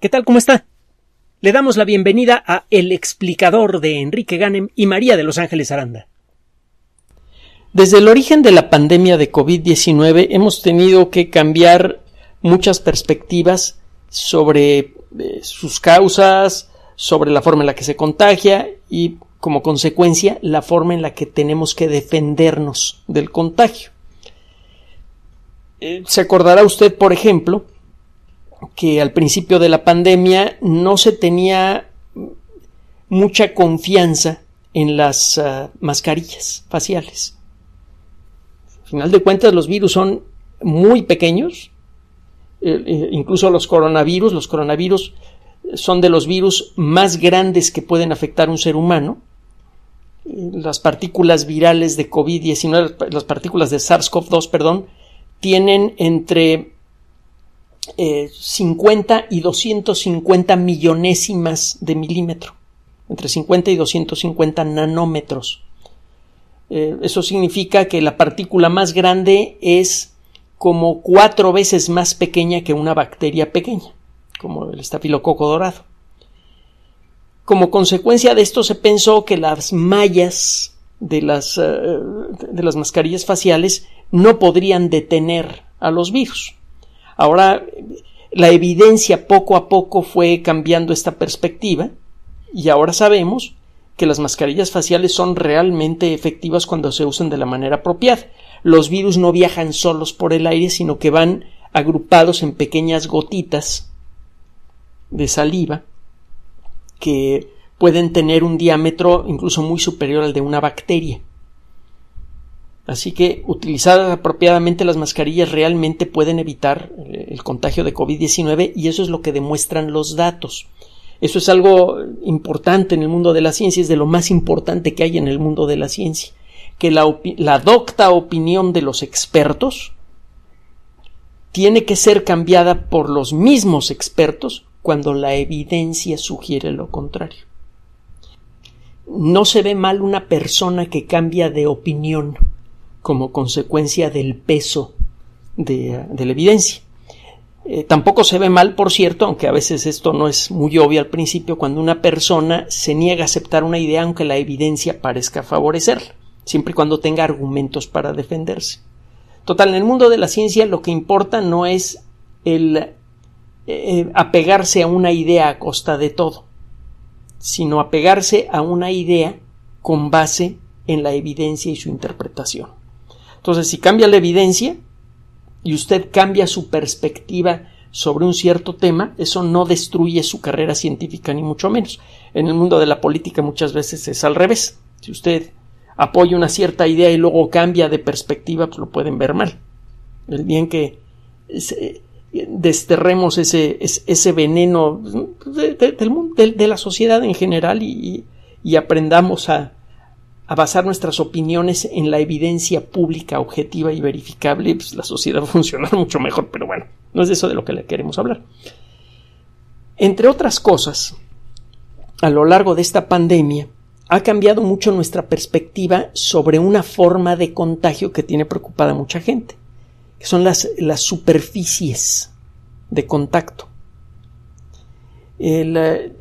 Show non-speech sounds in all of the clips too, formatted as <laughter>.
¿Qué tal? ¿Cómo está? Le damos la bienvenida a El explicador de Enrique Ganem y María de Los Ángeles Aranda. Desde el origen de la pandemia de COVID-19 hemos tenido que cambiar muchas perspectivas sobre eh, sus causas, sobre la forma en la que se contagia y, como consecuencia, la forma en la que tenemos que defendernos del contagio. Eh, se acordará usted, por ejemplo, que al principio de la pandemia no se tenía mucha confianza en las ah, mascarillas faciales. Al final de cuentas, los virus son muy pequeños, eh, eh, incluso los coronavirus, los coronavirus son de los virus más grandes que pueden afectar a un ser humano. Las partículas virales de COVID-19, las partículas de SARS-CoV-2, perdón, tienen entre 50 eh, y 250 millonésimas de milímetro, entre 50 y 250 nanómetros. Eh, eso significa que la partícula más grande es como cuatro veces más pequeña que una bacteria pequeña, como el estafilococo dorado. Como consecuencia de esto se pensó que las mallas de las, eh, de las mascarillas faciales no podrían detener a los virus. Ahora, la evidencia poco a poco fue cambiando esta perspectiva y ahora sabemos que las mascarillas faciales son realmente efectivas cuando se usan de la manera apropiada. Los virus no viajan solos por el aire, sino que van agrupados en pequeñas gotitas de saliva que pueden tener un diámetro incluso muy superior al de una bacteria. Así que utilizadas apropiadamente las mascarillas realmente pueden evitar eh, el contagio de COVID-19 y eso es lo que demuestran los datos. Eso es algo importante en el mundo de la ciencia, es de lo más importante que hay en el mundo de la ciencia, que la, la docta opinión de los expertos tiene que ser cambiada por los mismos expertos cuando la evidencia sugiere lo contrario. No se ve mal una persona que cambia de opinión como consecuencia del peso de, la evidencia. Eh, tampoco se ve mal, por cierto, aunque a veces esto no es muy obvio al principio, cuando una persona se niega a aceptar una idea aunque la evidencia parezca favorecerla, siempre y cuando tenga argumentos para defenderse. Total, en el mundo de la ciencia lo que importa no es el eh, apegarse a una idea a costa de todo, sino apegarse a una idea con base en la evidencia y su interpretación. Entonces, si cambia la evidencia y usted cambia su perspectiva sobre un cierto tema, eso no destruye su carrera científica ni mucho menos. En el mundo de la política muchas veces es al revés. Si usted apoya una cierta idea y luego cambia de perspectiva, pues lo pueden ver mal. El bien que desterremos ese, ese veneno de, la sociedad en general y aprendamos a, a basar nuestras opiniones en la evidencia pública, objetiva y verificable, pues la sociedad <laughs> va a funcionar mucho mejor, pero bueno, no es eso de lo que le queremos hablar. Entre otras cosas, a lo largo de esta pandemia, ha cambiado mucho nuestra perspectiva sobre una forma de contagio que tiene preocupada a mucha gente, que son las, las superficies de contacto. El, eh,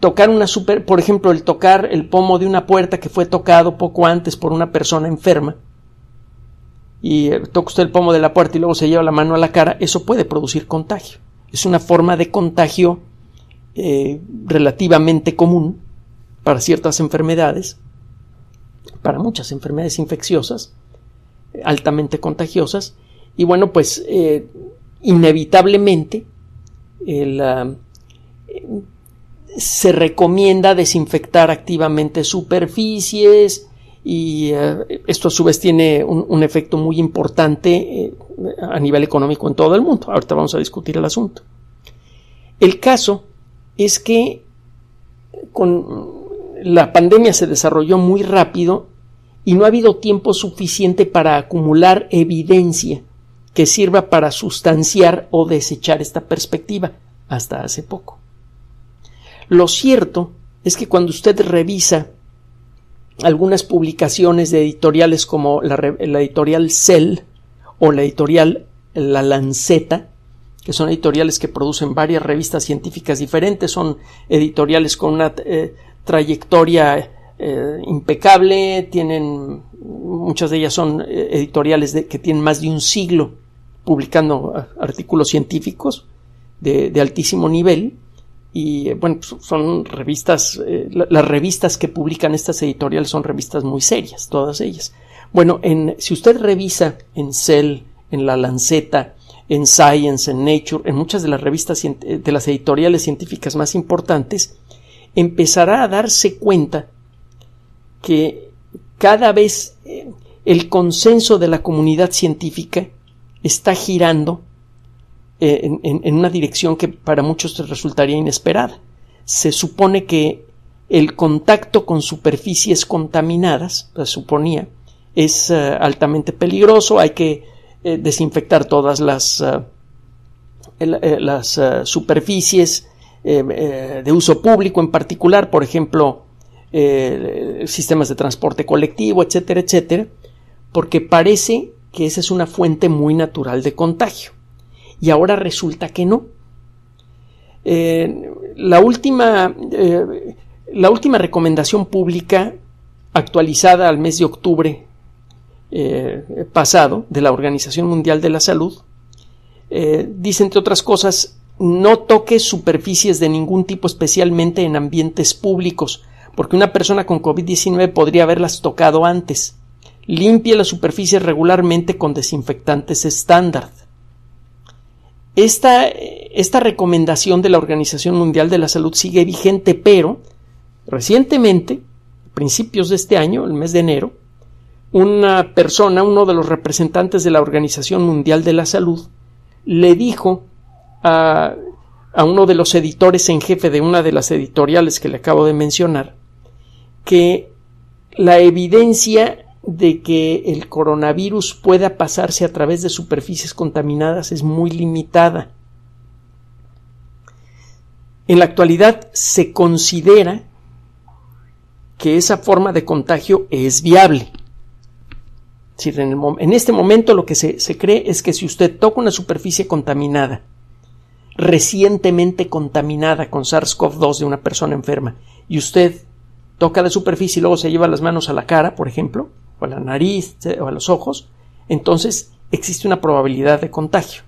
tocar una super, por ejemplo, el tocar el pomo de una puerta que fue tocado poco antes por una persona enferma y eh, toca usted el pomo de la puerta y luego se lleva la mano a la cara, eso puede producir contagio. Es una forma de contagio eh, relativamente común para ciertas enfermedades, para muchas enfermedades infecciosas, altamente contagiosas, y bueno, pues eh, inevitablemente el, se recomienda desinfectar activamente superficies y eh, esto a su vez tiene un, efecto muy importante eh, a nivel económico en todo el mundo. Ahorita vamos a discutir el asunto. El caso es que con la pandemia se desarrolló muy rápido y no ha habido tiempo suficiente para acumular evidencia que sirva para sustanciar o desechar esta perspectiva hasta hace poco. Lo cierto es que cuando usted revisa algunas publicaciones de editoriales como la, editorial Cell o la editorial La Lanceta, que son editoriales que producen varias revistas científicas diferentes, son editoriales con una eh, trayectoria eh, impecable, tienen muchas de ellas son eh, editoriales que tienen más de un siglo publicando artículos científicos de, altísimo nivel y bueno pues, son revistas las revistas que publican estas editoriales son revistas muy serias todas ellas. Bueno en, si usted revisa en Cell en la Lanceta en Science, en Nature, en muchas de las revistas de las editoriales científicas más importantes, empezará a darse cuenta que cada vez eh, el consenso de la comunidad científica está girando eh, en, una dirección que para muchos resultaría inesperada. Se supone que el contacto con superficies contaminadas, se suponía, es eh, altamente peligroso, hay que eh, desinfectar todas las, las superficies de uso público en particular, por ejemplo, sistemas de transporte colectivo, etcétera, etcétera, porque parece que esa es una fuente muy natural de contagio. Y ahora resulta que no. la, última, la última recomendación pública actualizada al mes de octubre eh, pasado de la Organización Mundial de la Salud, eh, dice entre otras cosas, no toque superficies de ningún tipo, especialmente en ambientes públicos, porque una persona con COVID-19 podría haberlas tocado antes. Limpie las superficies regularmente con desinfectantes estándar. Esta, esta recomendación de la Organización Mundial de la Salud sigue vigente, pero recientemente, principios de este año, el mes de enero, una persona, uno de los representantes de la Organización Mundial de la Salud, le dijo a, a, uno de los editores en jefe de una de las editoriales que le acabo de mencionar que la evidencia de que el coronavirus pueda pasarse a través de superficies contaminadas es muy limitada. En la actualidad se considera que esa forma de contagio es viable en, este momento lo que se, cree es que si usted toca una superficie contaminada, recientemente contaminada con SARS-CoV-2 de una persona enferma, y usted toca la superficie y luego se lleva las manos a la cara, por ejemplo, o a la nariz o a los ojos, entonces existe una probabilidad de contagio.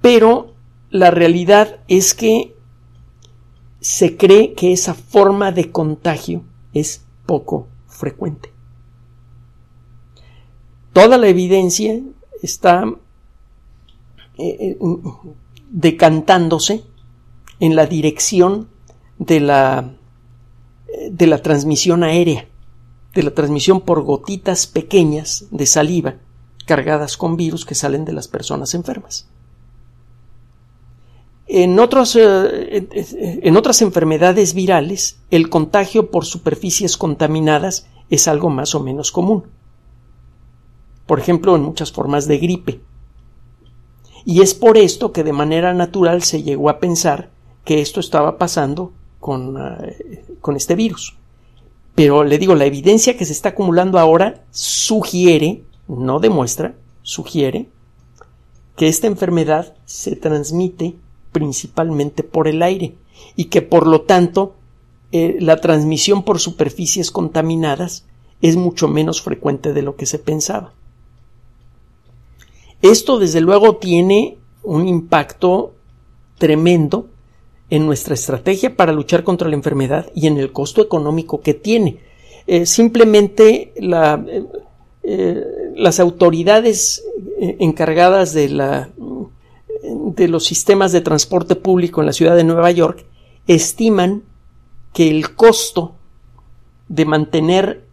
Pero la realidad es que se cree que esa forma de contagio es poco frecuente toda la evidencia está eh, eh, decantándose en la dirección de la, de la transmisión aérea, de la transmisión por gotitas pequeñas de saliva cargadas con virus que salen de las personas enfermas. En, otros, eh, en otras enfermedades virales, el contagio por superficies contaminadas es algo más o menos común por ejemplo en muchas formas de gripe. Y es por esto que de manera natural se llegó a pensar que esto estaba pasando con, eh, con este virus. Pero le digo, la evidencia que se está acumulando ahora sugiere, no demuestra, sugiere que esta enfermedad se transmite principalmente por el aire y que por lo tanto eh, la transmisión por superficies contaminadas es mucho menos frecuente de lo que se pensaba. Esto, desde luego, tiene un impacto tremendo en nuestra estrategia para luchar contra la enfermedad y en el costo económico que tiene. Eh, simplemente eh, eh, las autoridades encargadas de, la, de los sistemas de transporte público en la ciudad de Nueva York estiman que el costo de mantener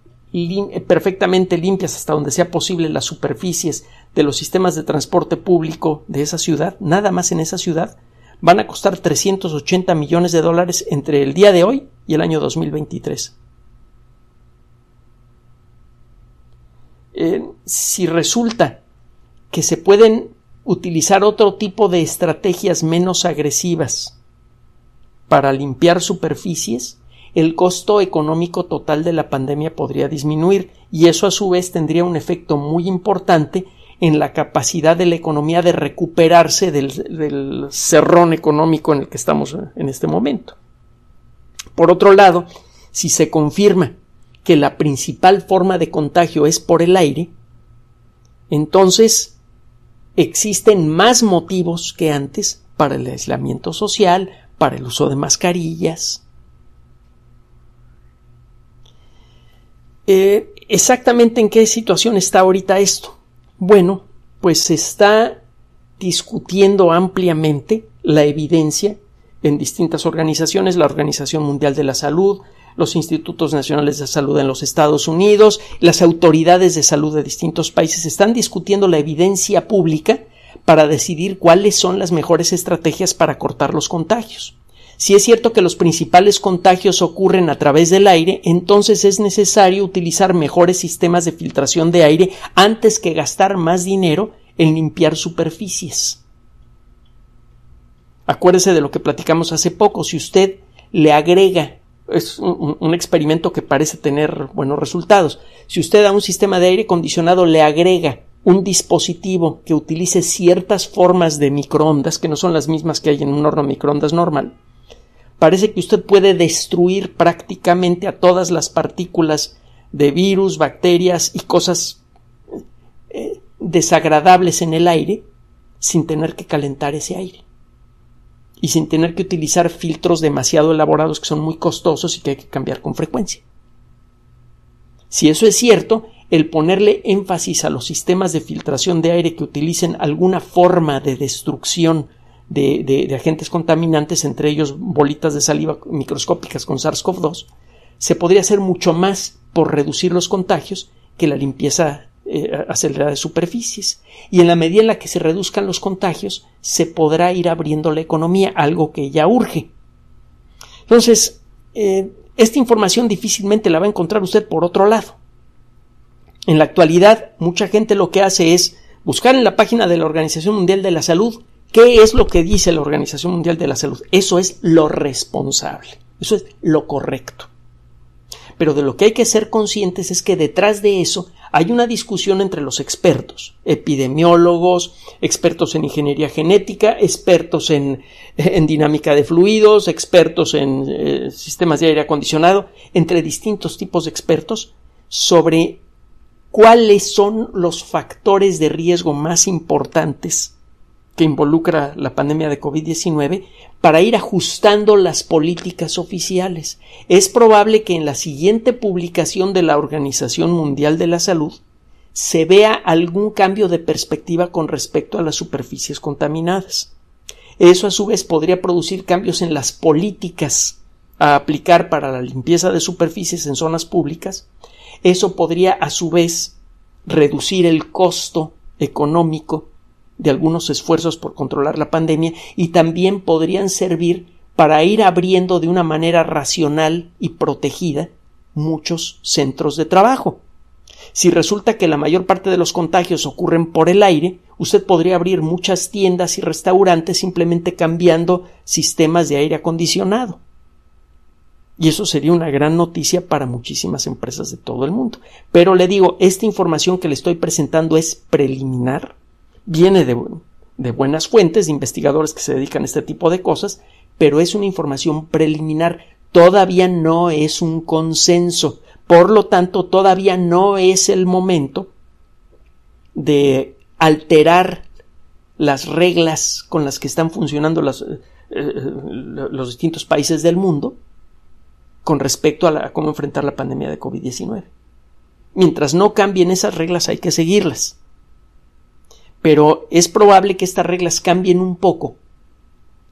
perfectamente limpias hasta donde sea posible las superficies de los sistemas de transporte público de esa ciudad, nada más en esa ciudad, van a costar 380 millones de dólares entre el día de hoy y el año 2023. Eh, si resulta que se pueden utilizar otro tipo de estrategias menos agresivas para limpiar superficies, el costo económico total de la pandemia podría disminuir y eso a su vez tendría un efecto muy importante en la capacidad de la economía de recuperarse del, cerrón económico en el que estamos en este momento. Por otro lado, si se confirma que la principal forma de contagio es por el aire, entonces existen más motivos que antes para el aislamiento social, para el uso de mascarillas. Eh, ¿Exactamente en qué situación está ahorita esto? Bueno, pues se está discutiendo ampliamente la evidencia en distintas organizaciones, la Organización Mundial de la Salud, los institutos nacionales de salud en los Estados Unidos, las autoridades de salud de distintos países están discutiendo la evidencia pública para decidir cuáles son las mejores estrategias para cortar los contagios. Si es cierto que los principales contagios ocurren a través del aire, entonces es necesario utilizar mejores sistemas de filtración de aire antes que gastar más dinero en limpiar superficies. Acuérdese de lo que platicamos hace poco. Si usted le agrega es un, experimento que parece tener buenos resultados. Si usted a un sistema de aire acondicionado le agrega un dispositivo que utilice ciertas formas de microondas, que no son las mismas que hay en un horno microondas normal, parece que usted puede destruir prácticamente a todas las partículas de virus, bacterias y cosas eh, desagradables en el aire sin tener que calentar ese aire y sin tener que utilizar filtros demasiado elaborados que son muy costosos y que hay que cambiar con frecuencia. Si eso es cierto, el ponerle énfasis a los sistemas de filtración de aire que utilicen alguna forma de destrucción de, agentes contaminantes, entre ellos bolitas de saliva microscópicas con SARS-CoV-2, se podría hacer mucho más por reducir los contagios que la limpieza eh, acelerada de superficies. Y en la medida en la que se reduzcan los contagios, se podrá ir abriendo la economía, algo que ya urge. Entonces, eh, esta información difícilmente la va a encontrar usted por otro lado. En la actualidad, mucha gente lo que hace es buscar en la página de la Organización Mundial de la Salud qué es lo que dice la Organización Mundial de la Salud. Eso es lo responsable. Eso es lo correcto. Pero de lo que hay que ser conscientes es que detrás de eso hay una discusión entre los expertos, epidemiólogos, expertos en ingeniería genética, expertos en, dinámica de fluidos, expertos en eh, sistemas de aire acondicionado, entre distintos tipos de expertos, sobre cuáles son los factores de riesgo más importantes que involucra la pandemia de COVID-19 para ir ajustando las políticas oficiales. Es probable que en la siguiente publicación de la Organización Mundial de la Salud se vea algún cambio de perspectiva con respecto a las superficies contaminadas. Eso a su vez podría producir cambios en las políticas a aplicar para la limpieza de superficies en zonas públicas. Eso podría a su vez reducir el costo económico de algunos esfuerzos por controlar la pandemia y también podrían servir para ir abriendo de una manera racional y protegida muchos centros de trabajo. Si resulta que la mayor parte de los contagios ocurren por el aire, usted podría abrir muchas tiendas y restaurantes simplemente cambiando sistemas de aire acondicionado. Y eso sería una gran noticia para muchísimas empresas de todo el mundo. Pero le digo, esta información que le estoy presentando es preliminar viene de, de buenas fuentes, de investigadores que se dedican a este tipo de cosas, pero es una información preliminar, todavía no es un consenso, por lo tanto todavía no es el momento de alterar las reglas con las que están funcionando eh, eh, los distintos países del mundo con respecto a, a cómo enfrentar la pandemia de COVID-19. Mientras no cambien esas reglas hay que seguirlas pero es probable que estas reglas cambien un poco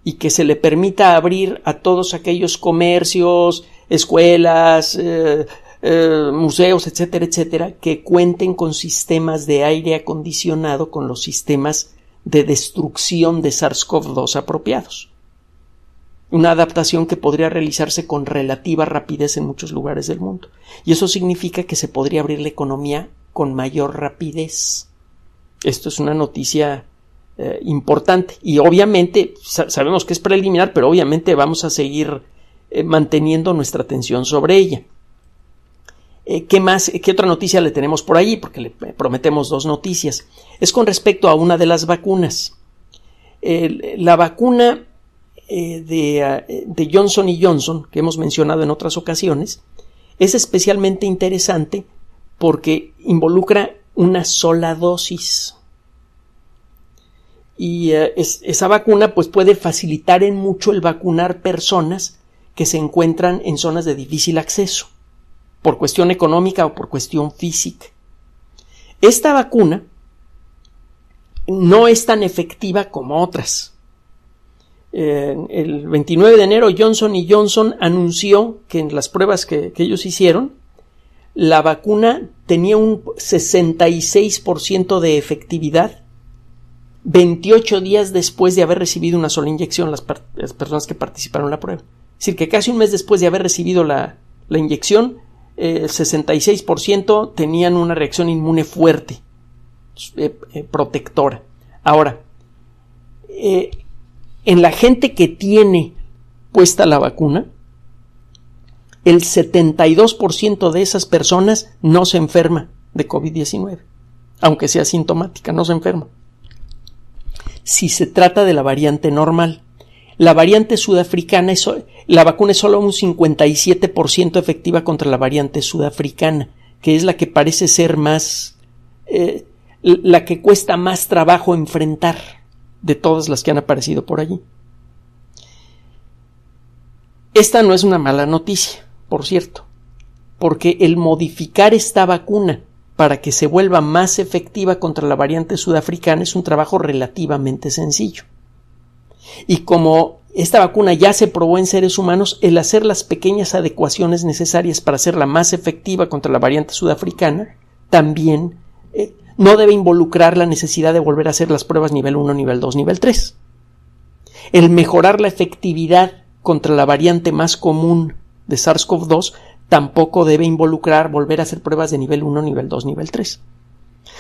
y que se le permita abrir a todos aquellos comercios, escuelas, eh, eh, museos, etcétera, etcétera, que cuenten con sistemas de aire acondicionado, con los sistemas de destrucción de SARS-CoV-2 apropiados. Una adaptación que podría realizarse con relativa rapidez en muchos lugares del mundo. Y eso significa que se podría abrir la economía con mayor rapidez. Esto es una noticia eh, importante y obviamente sabemos que es preliminar, pero obviamente vamos a seguir eh, manteniendo nuestra atención sobre ella. eh, ¿qué más, qué otra noticia le tenemos por ahí? Porque le prometemos dos noticias. Es con respecto a una de las vacunas. la vacuna de, de Johnson y Johnson, que hemos mencionado en otras ocasiones, es especialmente interesante porque involucra una sola dosis. Y eh, esa vacuna pues puede facilitar en mucho el vacunar personas que se encuentran en zonas de difícil acceso, por cuestión económica o por cuestión física. Esta vacuna no es tan efectiva como otras. el 29 de enero Johnson y Johnson anunció que en las pruebas que ellos hicieron la vacuna tenía un 66% de efectividad 28 días después de haber recibido una sola inyección las, personas que participaron en la prueba. Es decir, que casi un mes después de haber recibido la, inyección, el 66% tenían una reacción inmune fuerte, eh, eh, protectora. Ahora, eh, en la gente que tiene puesta la vacuna, el 72% de esas personas no se enferma de COVID-19, aunque sea sintomática, no se enferma. Si se trata de la variante normal, la variante sudafricana, es, la vacuna es solo un 57% efectiva contra la variante sudafricana, que es la que parece ser más, eh, la que cuesta más trabajo enfrentar de todas las que han aparecido por allí. Esta no es una mala noticia por cierto, porque el modificar esta vacuna para que se vuelva más efectiva contra la variante sudafricana es un trabajo relativamente sencillo. Y como esta vacuna ya se probó en seres humanos, el hacer las pequeñas adecuaciones necesarias para hacerla más efectiva contra la variante sudafricana también eh, no debe involucrar la necesidad de volver a hacer las pruebas nivel 1, nivel 2, nivel 3. El mejorar la efectividad contra la variante más común de SARS-CoV-2 tampoco debe involucrar volver a hacer pruebas de nivel 1, nivel 2, nivel 3.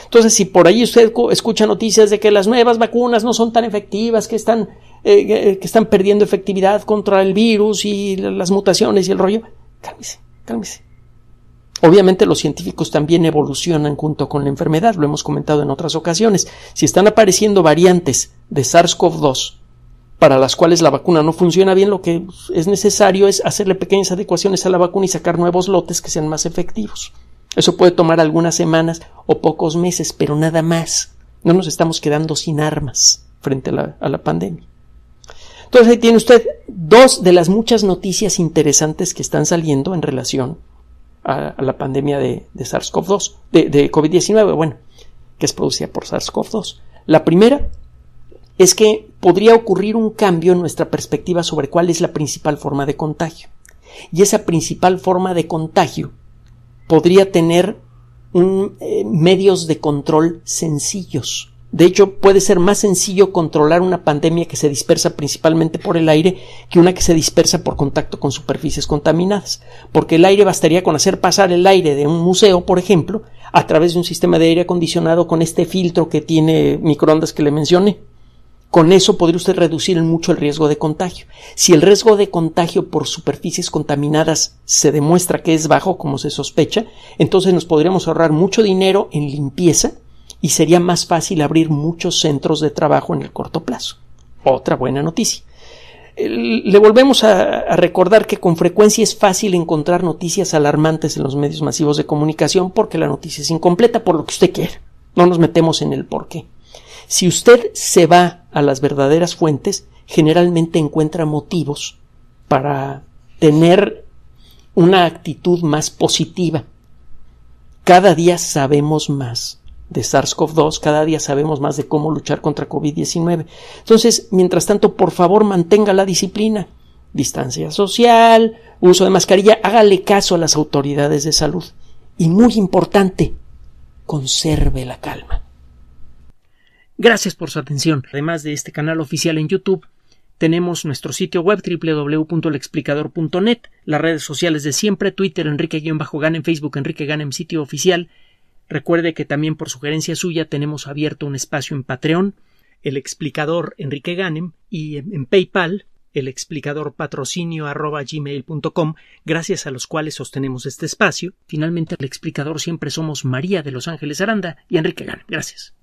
Entonces, si por ahí usted escucha noticias de que las nuevas vacunas no son tan efectivas, que están, eh, eh, que están perdiendo efectividad contra el virus y las mutaciones y el rollo, cálmese, cálmese. Obviamente los científicos también evolucionan junto con la enfermedad, lo hemos comentado en otras ocasiones. Si están apareciendo variantes de SARS-CoV-2 para las cuales la vacuna no funciona bien, lo que es necesario es hacerle pequeñas adecuaciones a la vacuna y sacar nuevos lotes que sean más efectivos. Eso puede tomar algunas semanas o pocos meses, pero nada más. No nos estamos quedando sin armas frente a la, pandemia. Entonces ahí tiene usted dos de las muchas noticias interesantes que están saliendo en relación a, la pandemia de, SARS-CoV-2, de, de COVID-19, bueno, que es producida por SARS-CoV-2. La primera es que podría ocurrir un cambio en nuestra perspectiva sobre cuál es la principal forma de contagio. Y esa principal forma de contagio podría tener eh, medios de control sencillos. De hecho, puede ser más sencillo controlar una pandemia que se dispersa principalmente por el aire que una que se dispersa por contacto con superficies contaminadas. Porque el aire bastaría con hacer pasar el aire de un museo, por ejemplo, a través de un sistema de aire acondicionado con este filtro que tiene microondas que le mencioné. Con eso podría usted reducir mucho el riesgo de contagio. Si el riesgo de contagio por superficies contaminadas se demuestra que es bajo, como se sospecha, entonces nos podríamos ahorrar mucho dinero en limpieza y sería más fácil abrir muchos centros de trabajo en el corto plazo. Otra buena noticia. Le volvemos a, recordar que con frecuencia es fácil encontrar noticias alarmantes en los medios masivos de comunicación porque la noticia es incompleta por lo que usted quiera. No nos metemos en el por qué. Si usted se va a las verdaderas fuentes, generalmente encuentra motivos para tener una actitud más positiva. Cada día sabemos más de SARS-CoV-2, cada día sabemos más de cómo luchar contra COVID-19. Entonces, mientras tanto, por favor, mantenga la disciplina. Distancia social, uso de mascarilla, hágale caso a las autoridades de salud. Y muy importante, conserve la calma. Gracias por su atención. Además de este canal oficial en YouTube, tenemos nuestro sitio web www.lexplicador.net, las redes sociales de siempre, Twitter Enrique-Ganem, Facebook Enrique Ganem, sitio oficial. Recuerde que también por sugerencia suya tenemos abierto un espacio en Patreon, el explicador Enrique Ganem, y en PayPal el explicador patrocinio arroba gmail.com, gracias a los cuales sostenemos este espacio. Finalmente, el explicador siempre somos María de Los Ángeles Aranda y Enrique Gana. Gracias.